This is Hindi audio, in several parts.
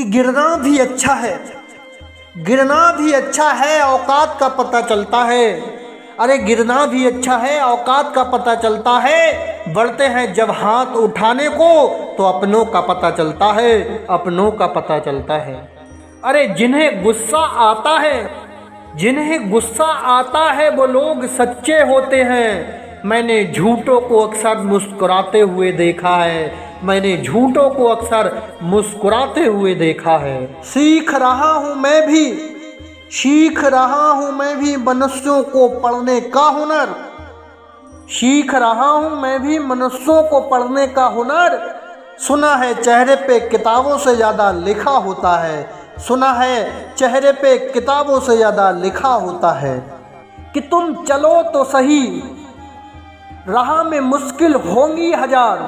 कि गिरना भी अच्छा है। गिरना भी अच्छा है, औकात का पता चलता है। अरे, गिरना भी अच्छा है, औकात का पता चलता है। बढ़ते हैं जब हाथ उठाने को तो अपनों का पता चलता है, अपनों का पता चलता है। अरे, जिन्हें गुस्सा आता है, जिन्हें गुस्सा आता है, वो लोग सच्चे होते हैं। मैंने झूठों को अक्सर मुस्कुराते हुए देखा है। मैंने झूठों को अक्सर मुस्कुराते हुए देखा है। सीख रहा हूँ मैं भी, सीख रहा हूँ मैं भी मनुष्यों को पढ़ने का हुनर। सीख रहा हूँ मैं भी मनुष्यों को पढ़ने का हुनर। सुना है चेहरे पे किताबों से ज़्यादा लिखा होता है। सुना है चेहरे पे किताबों से ज़्यादा लिखा होता है। कि तुम चलो तो सही, राह में मुश्किल होंगी हज़ार।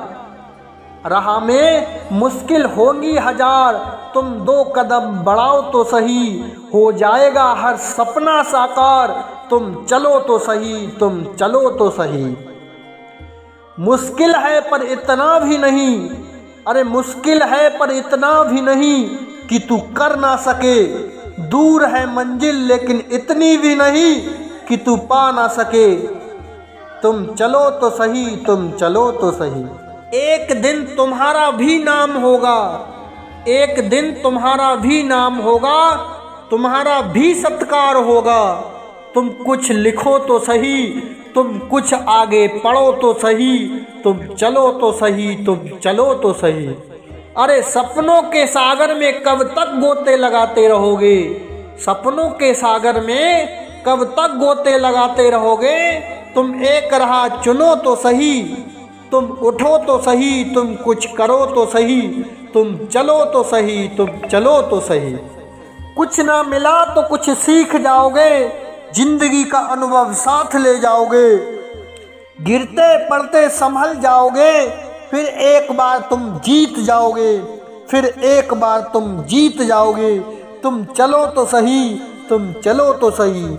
राह में मुश्किल होंगी हज़ार। तुम दो कदम बढ़ाओ तो सही, हो जाएगा हर सपना साकार। तुम चलो तो सही, तुम चलो तो सही। मुश्किल है पर इतना भी नहीं, अरे मुश्किल है पर इतना भी नहीं कि तू कर ना सके। दूर है मंजिल लेकिन इतनी भी नहीं कि तू पा ना सके। तुम चलो तो सही, तुम चलो तो सही। एक दिन तुम्हारा भी नाम होगा। एक दिन तुम्हारा भी नाम होगा, तुम्हारा भी सत्कार होगा। तुम कुछ लिखो तो सही, तुम कुछ आगे पढ़ो तो सही, तुम चलो तो सही, तुम चलो तो सही। अरे सपनों के सागर में कब तक गोते लगाते रहोगे? सपनों के सागर में कब तक गोते लगाते रहोगे? तुम एक रहा चुनो तो सही तुम उठो तो सही, तुम कुछ करो तो सही, तुम चलो तो सही, तुम चलो तो सही। कुछ ना मिला तो कुछ सीख जाओगे, ज़िंदगी का अनुभव साथ ले जाओगे। गिरते पड़ते संभल जाओगे, फिर एक बार तुम जीत जाओगे, फिर एक बार तुम जीत जाओगे। तुम चलो तो सही, तुम चलो तो सही।